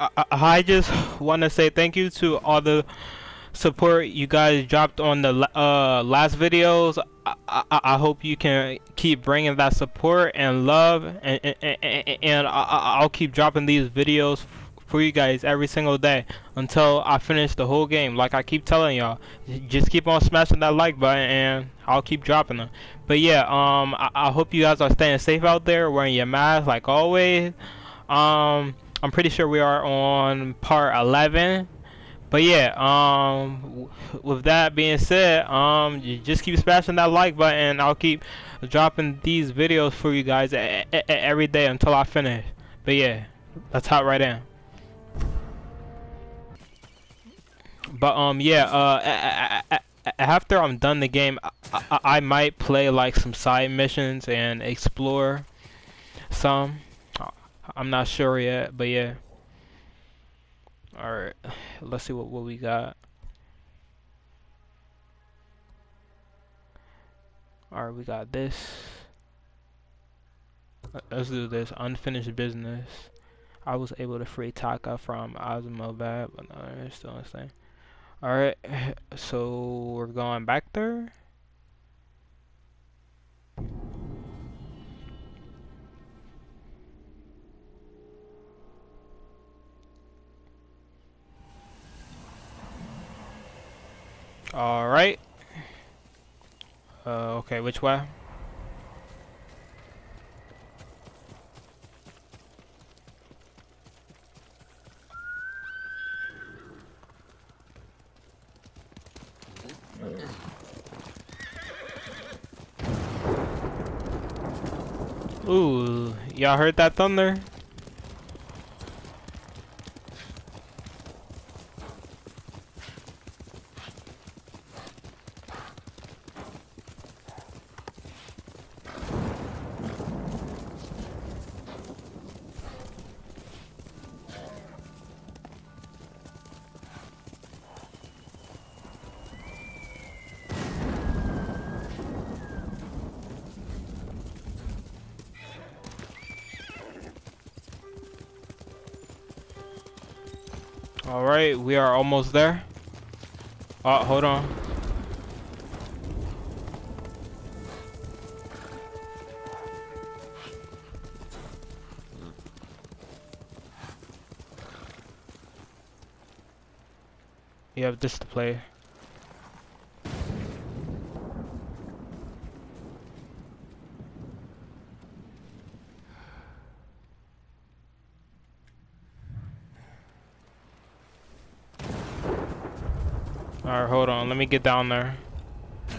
I, I just want to say thank you to all the support you guys dropped on the uh, last videos. I, I, I, hope you can keep bringing that support and love, and, and, and, and I'll keep dropping these videos for you guys every single day until I finish the whole game. Like I keep telling y'all, just keep on smashing that like button, and I'll keep dropping them. But yeah, um, I, I hope you guys are staying safe out there, wearing your mask like always. Um, I'm pretty sure we are on part 11 but yeah, um, with that being said, um, just keep smashing that like button. I'll keep dropping these videos for you guys every day until I finish. But yeah, let's hop right in. But um, yeah, uh, after I'm done the game, I, I might play like some side missions and explore some. I'm not sure yet, but yeah. Alright, let's see what, what we got. Alright, we got this. Let's do this. Unfinished business. I was able to free Taka from Azamo Bay, but no, it's still insane. Alright, so we're going back there. Alright. Uh, okay, which way? Ooh, y'all heard that thunder? Alright, we are almost there. Oh, hold on. You have this to play. Alright, hold on. Let me get down there. There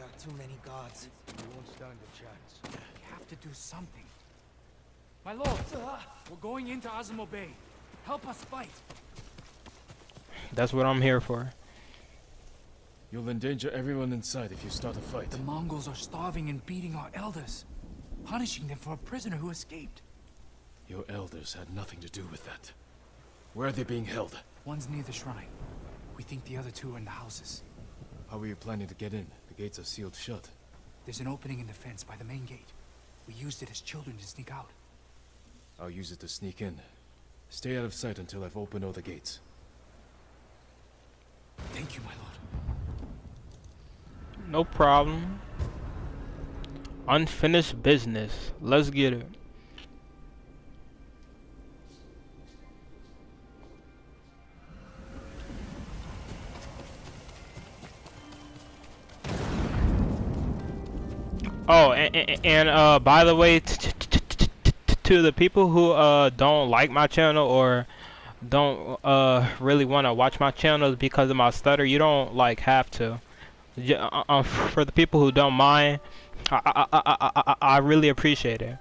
are too many gods. We won't stand a chance. We have to do something. My lord, we're going into Azamo Bay. Help us fight. That's what I'm here for. You'll endanger everyone inside if you start a fight. The Mongols are starving and beating our elders, punishing them for a prisoner who escaped. Your elders had nothing to do with that. Where are they being held? One's near the shrine. We think the other two are in the houses. How are you planning to get in? The gates are sealed shut. There's an opening in the fence by the main gate. We used it as children to sneak out. I'll use it to sneak in. Stay out of sight until I've opened all the gates. Thank you, my lord. No problem. Unfinished business. Let's get it. And, uh, by the way, to the people who uh don't like my channel or don't uh really want to watch my channel because of my stutter, you don't like have to. Uh, uh, for the people who don't mind, I I I I, I really appreciate it.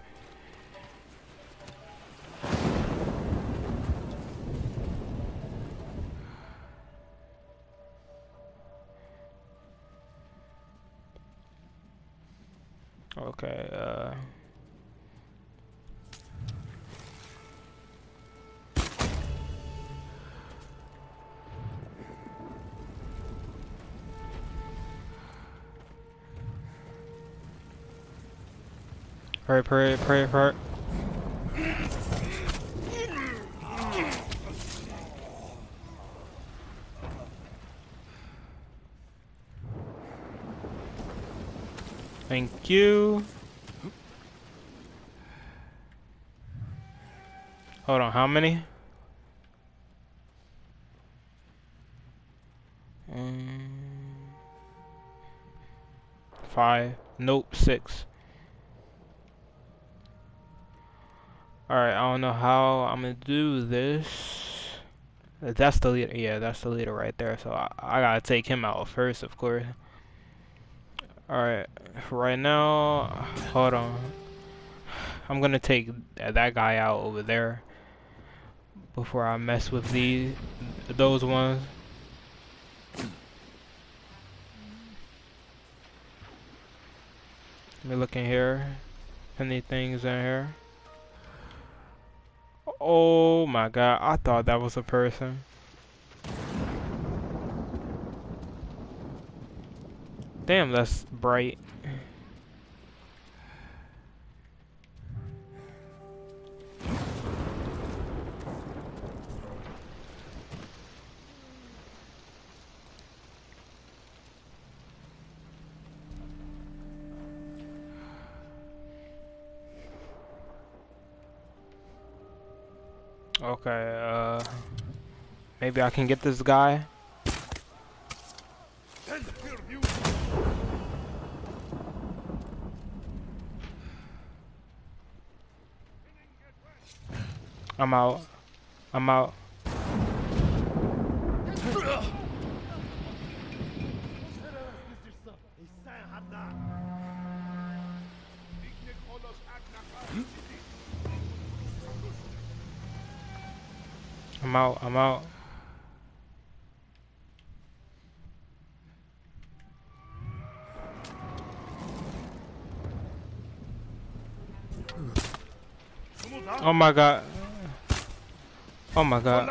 Okay, uh... Hurry, hurry, hurry, hurry. Thank you. Hold on, how many? Mm, five. Nope, six. Alright, I don't know how I'm gonna do this. That's the leader. Yeah, that's the leader right there. So I, I gotta take him out first, of course. Alright, right now, hold on. I'm gonna take that guy out over there before I mess with these, those ones. Let me look in here. Any things in here? Oh my god, I thought that was a person. Damn, that's bright. Okay, uh... Maybe I can get this guy? I'm out. I'm out. I'm out. I'm out. Oh my god. Oh my god.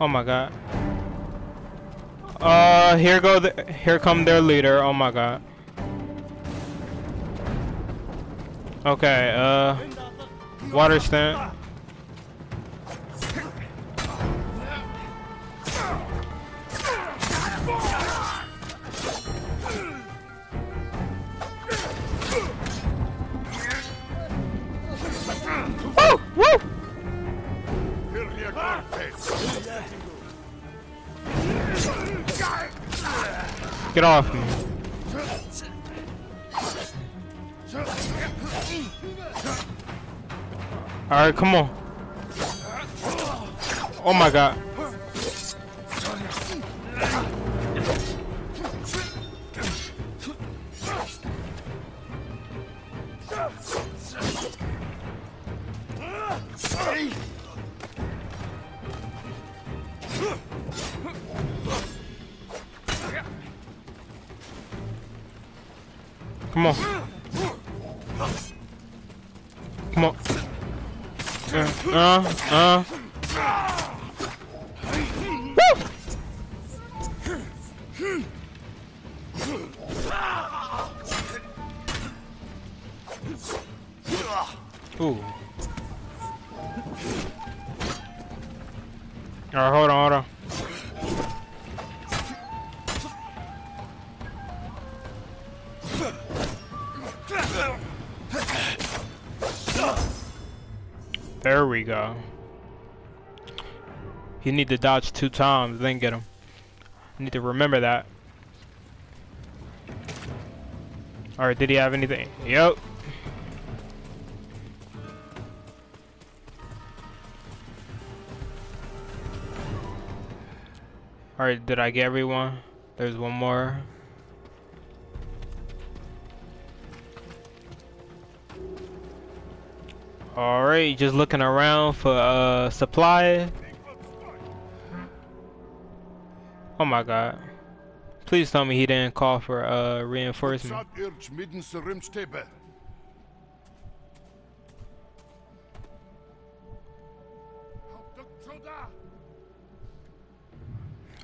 Oh my god. Uh, here go the, here come their leader. Oh my god. Okay, uh, water stand. Get off me. Alright, come on. Oh my god. Alright, hold on, hold on. There we go. You need to dodge two times, then get him. Need to remember that. Alright, did he have anything? Yep. Alright, did I get everyone? There's one more. Alright, just looking around for uh supply. Oh my god. Please tell me he didn't call for uh reinforcement.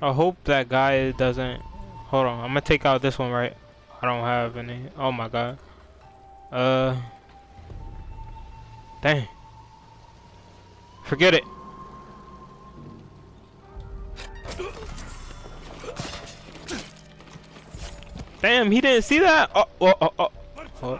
I hope that guy doesn't... Hold on, I'm gonna take out this one, right? I don't have any. Oh my god. Uh... Dang. Forget it. Damn, he didn't see that? Oh, oh, oh, oh. oh.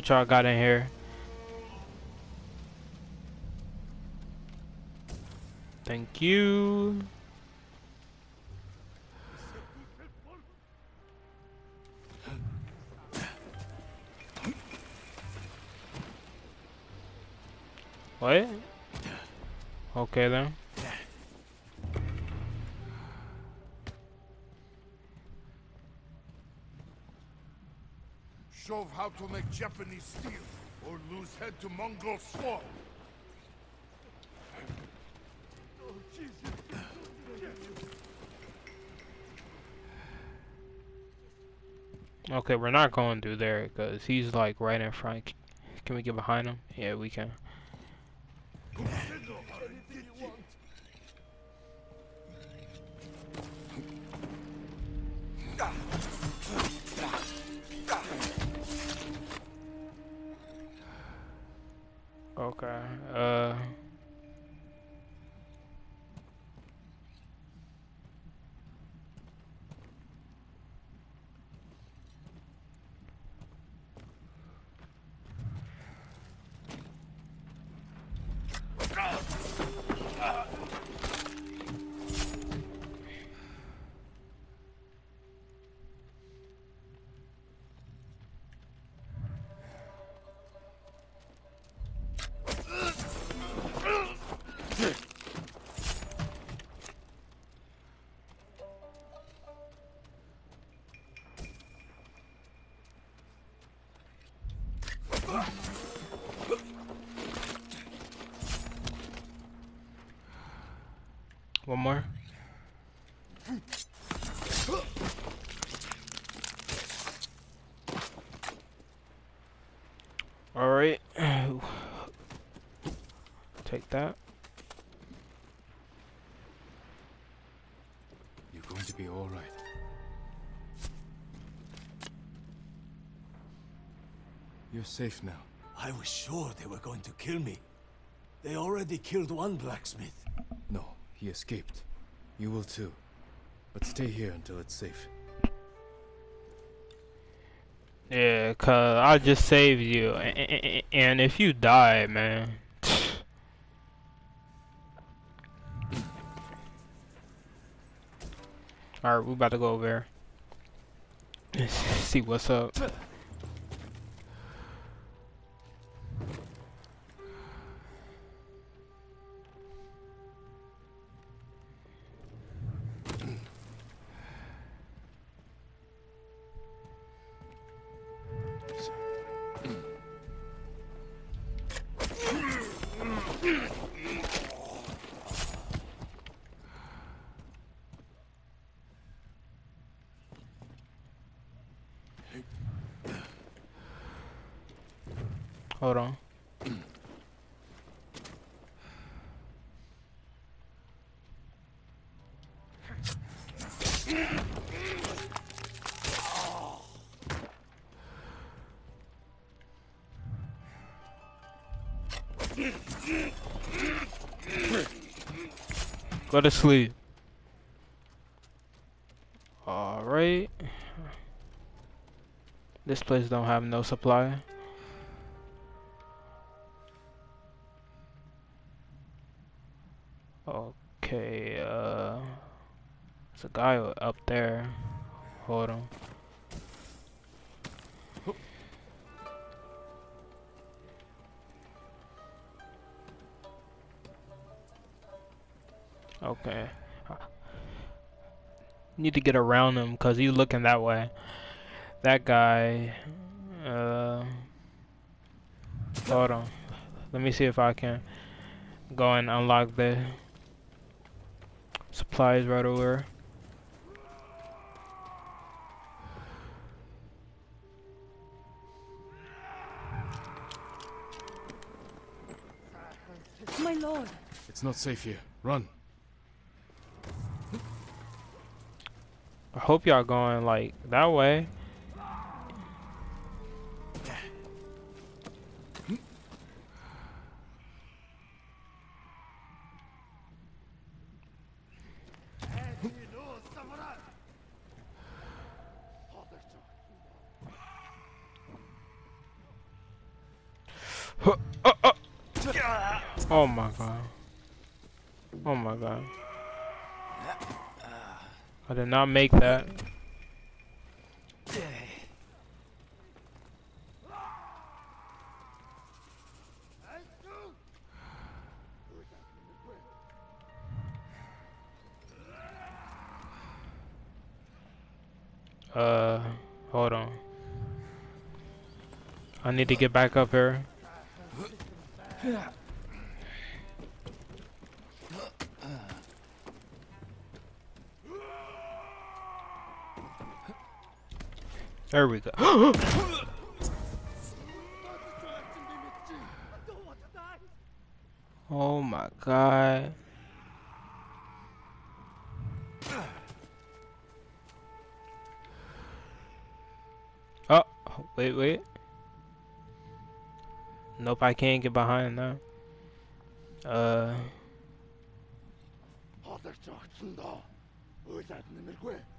What y'all got in here? Thank you. What? Okay then. How to make Japanese steel, or lose head to Mongol swarm. Okay, we're not going through there because he's like right in front. Can we get behind him? Yeah, we can. Okay. Uh. One more. All right. Take that. You're going to be all right. You're safe now. I was sure they were going to kill me. They already killed one blacksmith. He escaped. You will too. But stay here until it's safe. Yeah, cause I just saved you, a- a- a- and if you die, man. Alright, we about to go over there. See what's up. Hold on. Go to sleep. Alright. This place don't have no supply. Guy up there. Hold on. Okay. Need to get around him because he's looking that way. That guy. Uh, hold on. Let me see if I can go and unlock the supplies right over. It's not safe here. Run. I hope y'all going like that way. Oh my god. Oh my god. I did not make that. Uh, hold on. I need to get back up here. There we go. oh my god. Oh, wait, wait. Nope, I can't get behind now. Uh.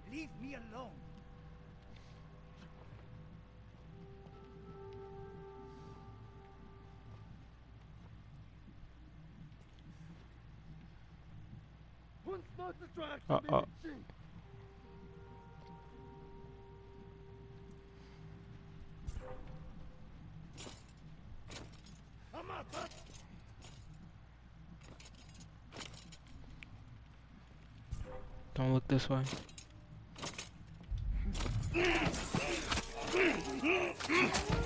Leave me alone. Uh oh. Don't look this way.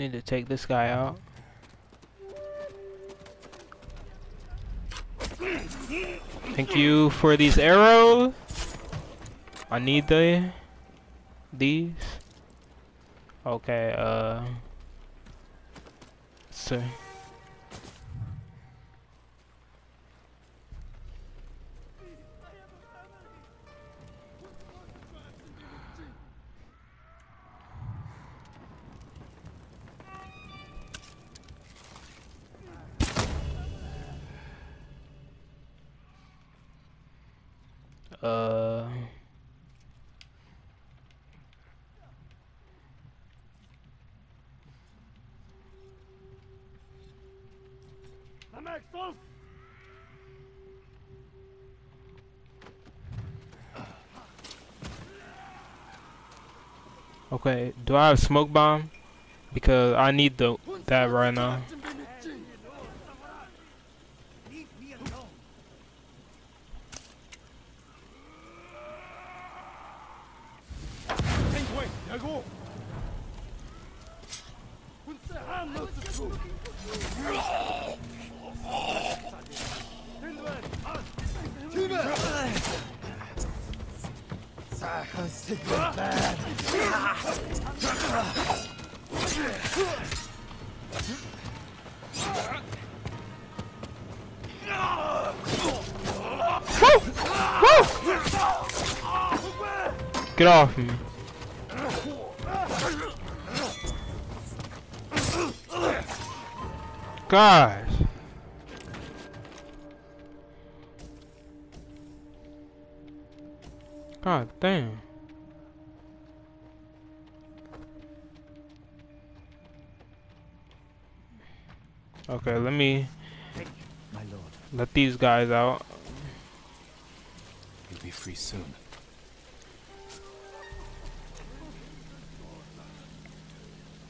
Need to take this guy out. Thank you for these arrows. I need the these. Okay, uh so Okay, do I have smoke bomb? Because I need the that right now. God damn. Okay, let me my lord. Let these guys out. You'll be free soon.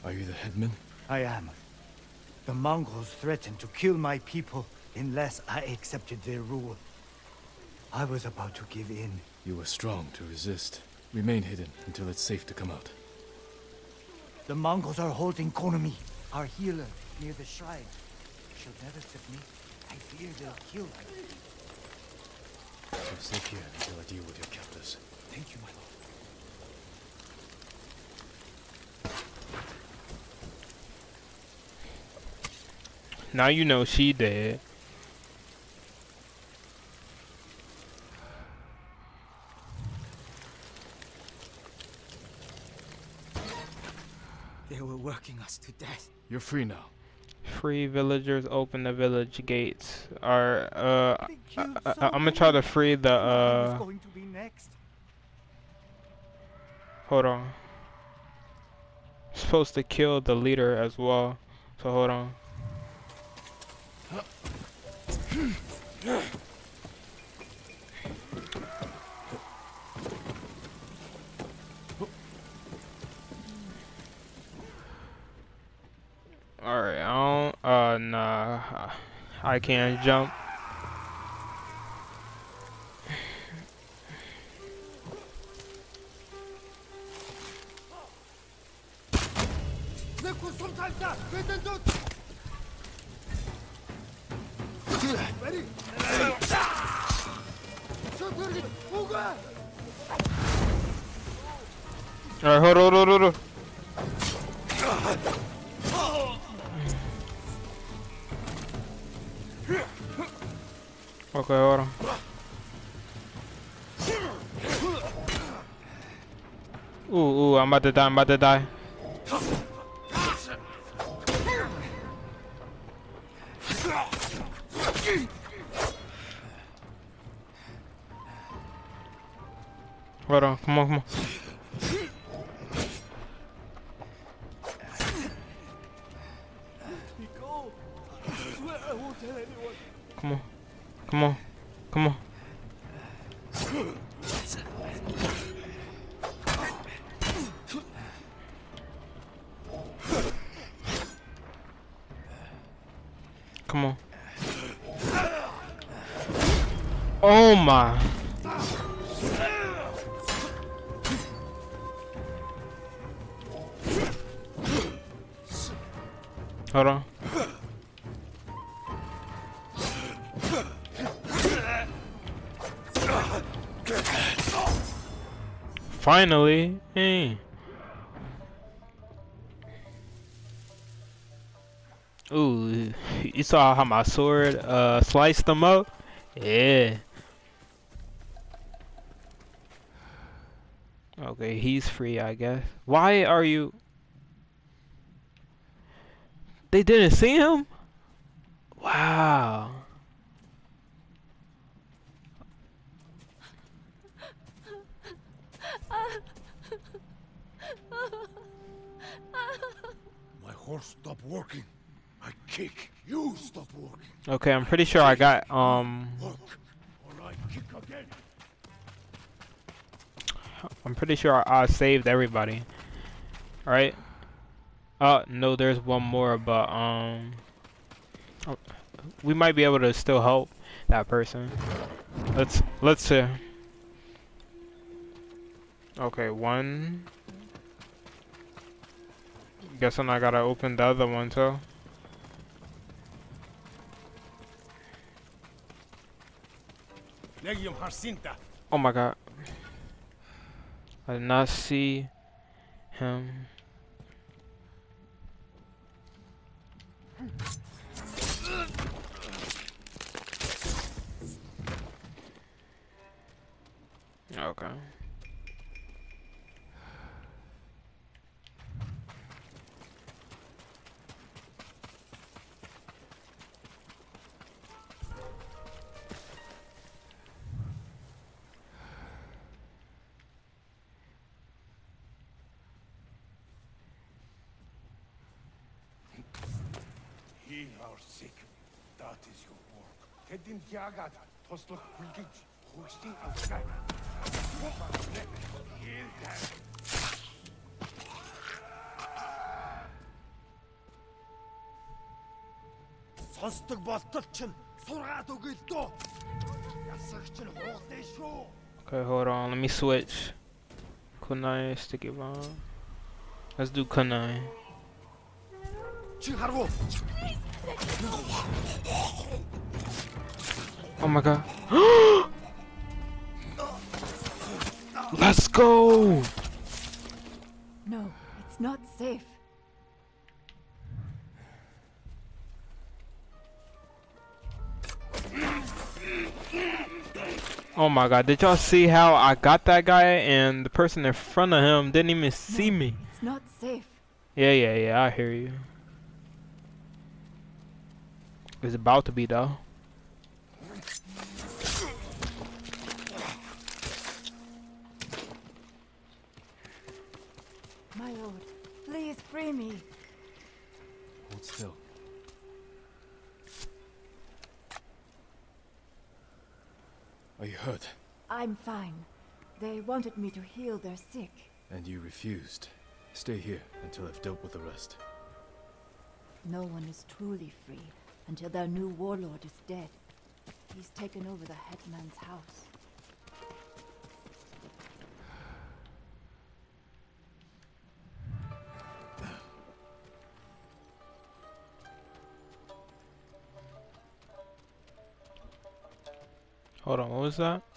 Are you the headman? I am. The Mongols threatened to kill my people unless I accepted their rule. I was about to give in you were strong to resist. Remain hidden until it's safe to come out. The Mongols are holding Konomi, our healer, near the shrine. She'll never submit. I fear they'll kill her. So stay here until I deal with your captors. Thank you, my lord. Now you know she dead. They were working us to death. You're free now. Free villagers open the village gates. Are uh, They I, killed I, so I'm gonna try to free the I was uh. going to be next. Hold on. Supposed to kill the leader as well. So hold on. Alright, I don't, uh, nah. I can't jump. Alright, hold on, hold on, hold on. Okay, hold on. Ooh, ooh, I'm about to die, I'm come come. My. Hold on. Finally, hey. Ooh, you saw how my sword uh sliced them up? Yeah. Okay, he's free, I guess. Why are you? They didn't see him? Wow. My horse stopped working. I kick. You stop working. Okay, I'm pretty sure I got um Work. Or I kick again. I'm pretty sure I, I saved everybody. Right? Uh no, there's one more, but um oh, we might be able to still help that person. Let's let's see. Okay, one. Guessing I gotta open the other one too. Oh my god. I did not see him. яагаад туслах хүлгэж хөгжлийн авсан. Ийм тань сонсдог болтол чинь сургаад өгөөл дөө. Ясагч нь хуулаа шүү. Okay, hold on. Let me switch. Kunai, stick it on. Let's do Kunai. Чи харгуу. Oh my god. Let's go! No, it's not safe. Oh my god, did y'all see how I got that guy and the person in front of him didn't even see me? It's not safe. Yeah, yeah, yeah, I hear you. It's about to be though. Me. Hold still. Are you hurt? I'm fine. They wanted me to heal their sick. And you refused. Stay here until I've dealt with the rest. No one is truly free until their new warlord is dead. He's taken over the headman's house. Hold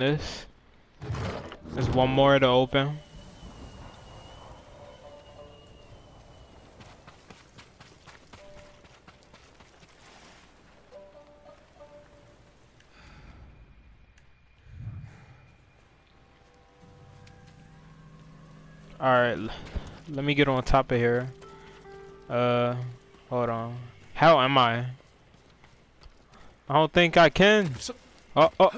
this. There's one more to open. Alright, let me get on top of here. Uh, hold on. How am I? I don't think I can. Oh, oh.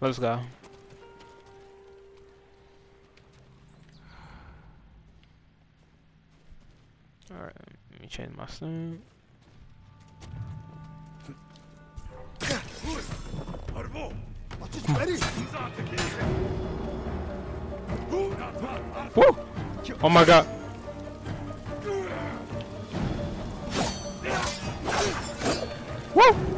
Let's go. Alright, let me change my suit. Woo! Oh my god. Woo!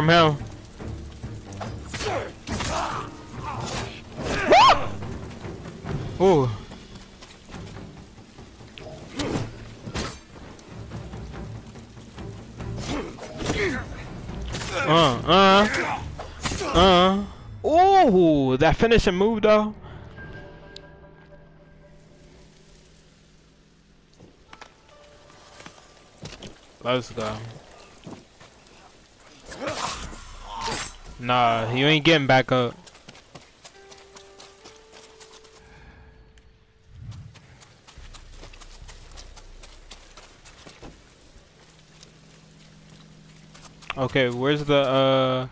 From hell. Ooh. Uh, uh, uh. Ooh, that finishing move though. Let's go. Nah, you ain't getting back up. Okay, where's the uh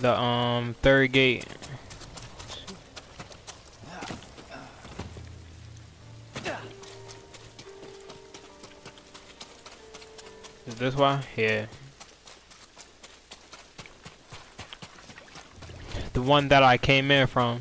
the um third gate? Is this one? Yeah. The one that I came in from.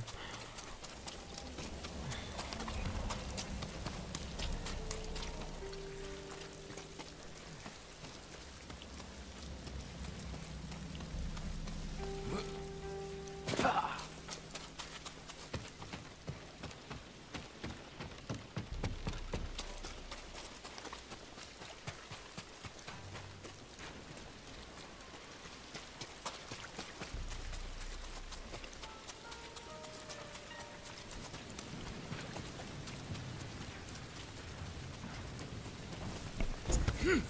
And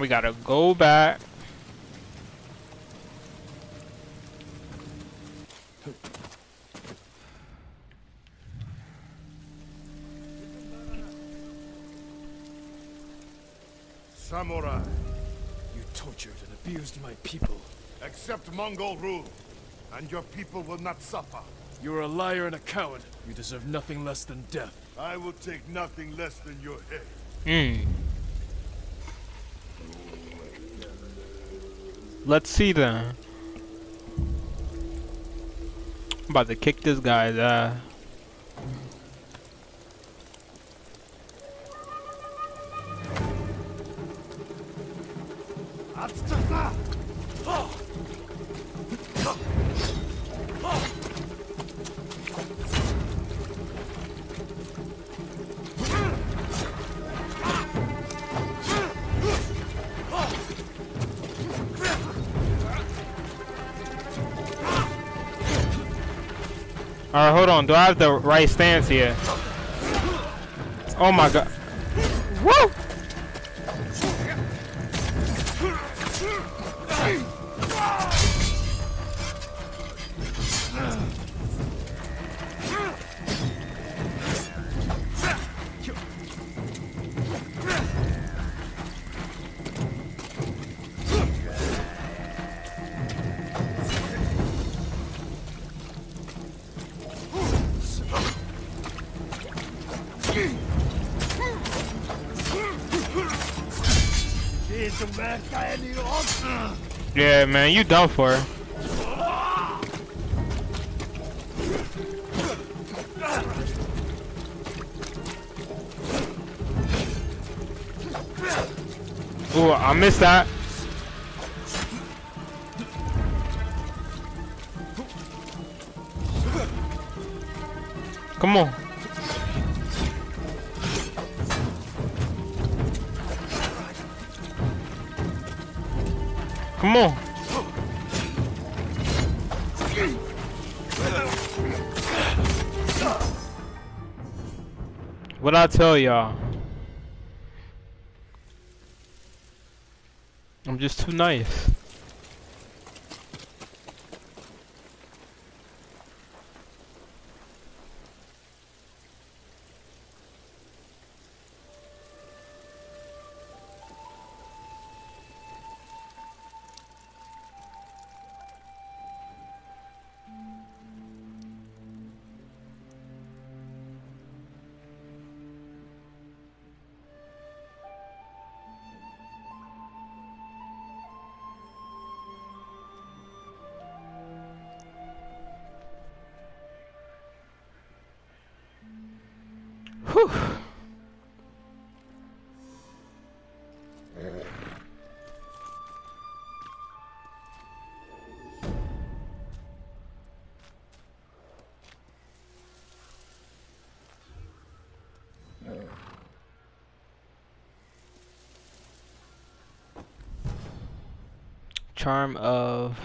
we gotta go back. Accept Mongol rule, and your people will not suffer. You are a liar and a coward. You deserve nothing less than death. I will take nothing less than your head. Hmm. Let's see then. I'm about to kick this guy's ass. Alright, hold on. Do I have the right stance here? Oh my god. Woo! Man, you done for. Ooh, I missed that. Come on. Come on. What I tell y'all? I'm just too nice. Whew. Charm of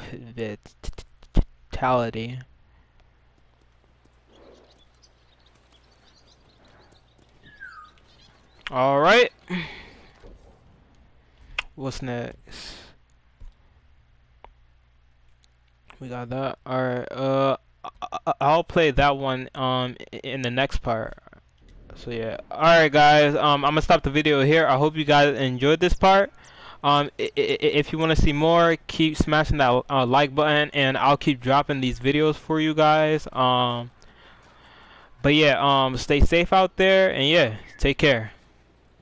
vitality. All right. What's next? We got that. All right. Uh, I'll play that one um in the next part. So yeah. All right, guys. Um, I'm gonna stop the video here. I hope you guys enjoyed this part. Um, if you want to see more, keep smashing that uh, like button, and I'll keep dropping these videos for you guys. Um But yeah, um, stay safe out there, and yeah, take care.